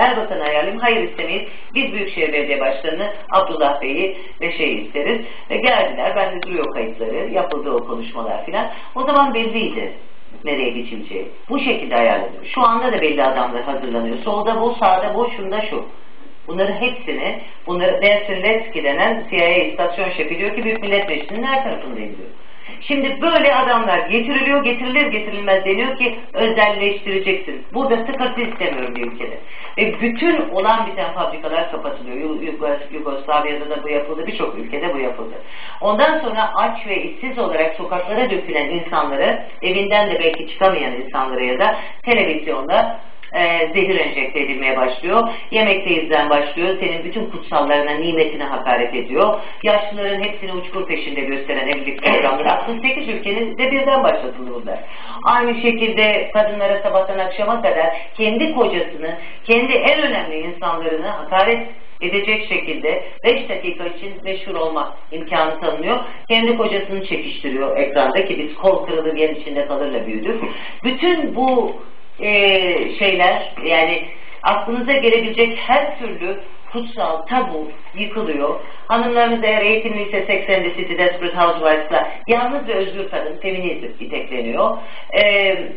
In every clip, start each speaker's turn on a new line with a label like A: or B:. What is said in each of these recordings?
A: Erbakan'ı ayarlayayım. Hayır istemeyiz. Biz Büyükşehir Belediye Başkanı'nı Abdullah Bey'i ve şey isteriz. Ve geldiler. Bende duruyor kayıtları. Yapıldı o konuşmalar filan. O zaman belliydi nereye geçileceği. Bu şekilde ayarladım. Şu anda da belli adamlar hazırlanıyor. Solda bu, sağda bu, şunda şu. Bunların hepsini, bunları Nelson Letsky denen CIA istasyon şefi diyor ki Büyük Millet Meclisi'nin her tarafındayım diyor. Şimdi böyle adamlar getiriliyor, getirilir getirilmez deniyor ki özelleştireceksin. Burada sıkıntı istemiyorum bir ülkede. Ve bütün olan biten fabrikalar kapatılıyor. Yu- Yugos- Yugoslavya'da da bu yapıldı, birçok ülkede bu yapıldı. Ondan sonra aç ve işsiz olarak sokaklara dökülen insanları, evinden de belki çıkamayan insanlara ya da televizyonda e, zehir enjekte edilmeye başlıyor. Yemekteyizden başlıyor. Senin bütün kutsallarına, nimetine hakaret ediyor. Yaşlıların hepsini uçkur peşinde gösteren evlilik 68 ülkenin de birden başlatıldı bunlar. Aynı şekilde kadınlara sabahtan akşama kadar kendi kocasını, kendi en önemli insanlarını hakaret edecek şekilde 5 dakika için meşhur olma imkanı tanınıyor. Kendi kocasını çekiştiriyor ekranda ki biz kol kırılır yer içinde kalırla büyüdük. Bütün bu e, şeyler yani aklınıza gelebilecek her türlü kutsal tabu yıkılıyor. Hanımlarımız eğer eğitimliyse Sex and the City, Desperate Housewives'la yalnız ve özgür kadın, feminizm itekleniyor. Ee,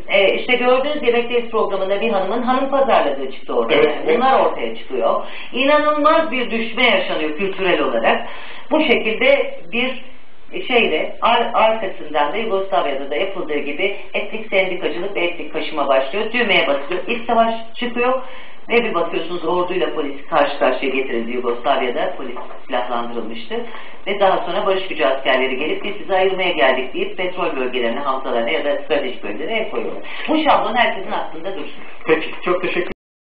A: e, işte gördüğünüz Yemekteyiz programında bir hanımın hanım pazarladığı çıktı ortaya.
B: Evet, evet.
A: Bunlar ortaya çıkıyor. İnanılmaz bir düşme yaşanıyor kültürel olarak. Bu şekilde bir şeyle ar- arkasından da Yugoslavya'da da yapıldığı gibi etnik sendikacılık ve etnik kaşıma başlıyor. Düğmeye basıyor. İlk savaş çıkıyor. Ve bir bakıyorsunuz orduyla polis karşı karşıya getirildi Yugoslavya'da. Polis silahlandırılmıştı. Ve daha sonra barış gücü askerleri gelip biz sizi ayırmaya geldik deyip petrol bölgelerine, havzalarına ya da stratejik bölgelere el koyuyorlar. Bu şablon herkesin aklında dursun.
B: Peki çok teşekkür